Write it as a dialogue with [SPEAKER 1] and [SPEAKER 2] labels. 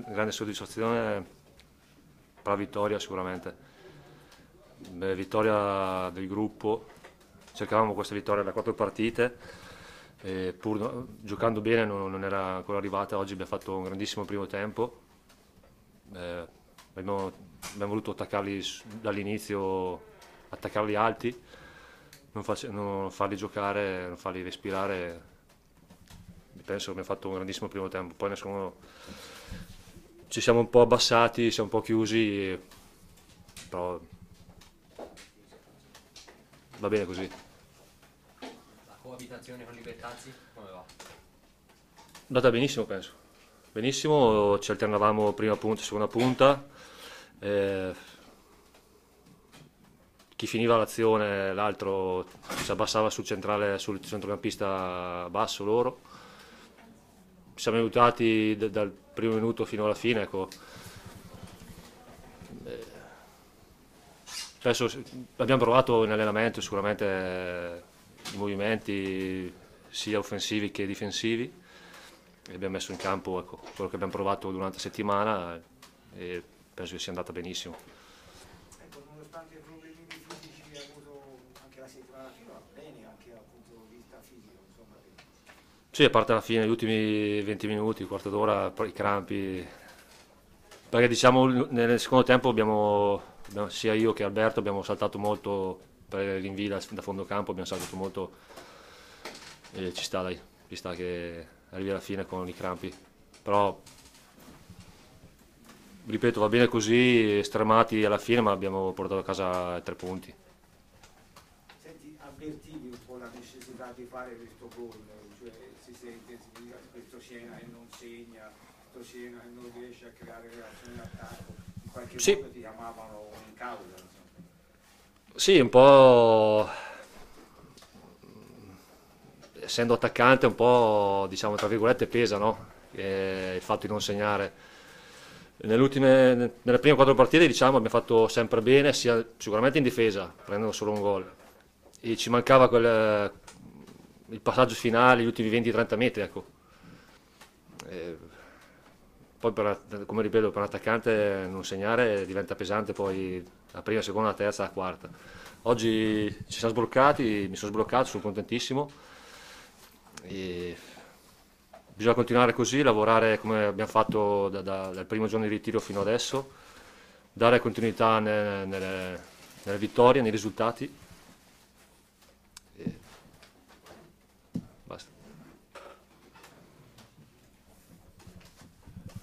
[SPEAKER 1] grande soddisfazione per la vittoria sicuramente. Beh, vittoria del gruppo, cercavamo questa vittoria da quattro partite, pur no- giocando bene non, non era ancora arrivata, oggi abbiamo fatto un grandissimo primo tempo, Eh, abbiamo, abbiamo voluto attaccarli dall'inizio, attaccarli alti, non, face- non farli giocare, non farli respirare. Penso che abbiamo fatto un grandissimo primo tempo, poi nel secondo ci siamo un po' abbassati, siamo un po' chiusi, però va bene così.
[SPEAKER 2] La coabitazione con i Bettazzi come va?
[SPEAKER 1] Andata benissimo, penso. Benissimo, ci alternavamo prima punta seconda punta. eh, chi finiva l'azione, l'altro si abbassava sul centrale, sul centrocampista basso loro. Siamo aiutati d- dal primo minuto fino alla fine, ecco. Eh, penso, abbiamo provato in allenamento sicuramente eh, i movimenti sia offensivi che difensivi e abbiamo messo in campo ecco, quello che abbiamo provato durante la settimana e penso che sia andata benissimo.
[SPEAKER 3] Ecco, nonostante i problemi fisici che ha avuto anche la settimana prima, bene anche dal punto di vista fisico.
[SPEAKER 1] Sì, a parte alla fine, gli ultimi 20 minuti, quarto d'ora, i crampi. Perché diciamo nel secondo tempo abbiamo, abbiamo- sia io che Alberto abbiamo saltato molto per l'invio da, da fondo campo, abbiamo saltato molto e ci sta dai, ci sta che arrivi alla fine con i crampi. Però ripeto, va bene così, stremati alla fine, ma abbiamo portato a casa tre punti.
[SPEAKER 3] Senti, avvertivi un po' la necessità di fare questo gol, cioè si sente si questo Siena e non segna, questo Siena e non riesce a creare reazioni d'attacco, in qualche
[SPEAKER 1] Sì.
[SPEAKER 3] modo ti chiamavano in causa. Insomma.
[SPEAKER 1] Sì, un po'. Essendo attaccante, un po', diciamo, tra virgolette, pesa, no? Eh, il fatto di non segnare. Nelle nelle prime quattro partite, diciamo, abbiamo fatto sempre bene, sia sicuramente in difesa, prendendo solo un gol. E ci mancava quel, il passaggio finale, gli ultimi 20-30 metri, ecco. Eh, poi, per- come ripeto, per un attaccante non segnare diventa pesante poi la prima, la seconda, la terza, la quarta. Oggi ci siamo sbloccati, mi sono sbloccato, sono contentissimo. E bisogna continuare così, lavorare come abbiamo fatto da- da- dal primo giorno di ritiro fino adesso, dare continuità ne- nelle, nelle vittorie, nei risultati.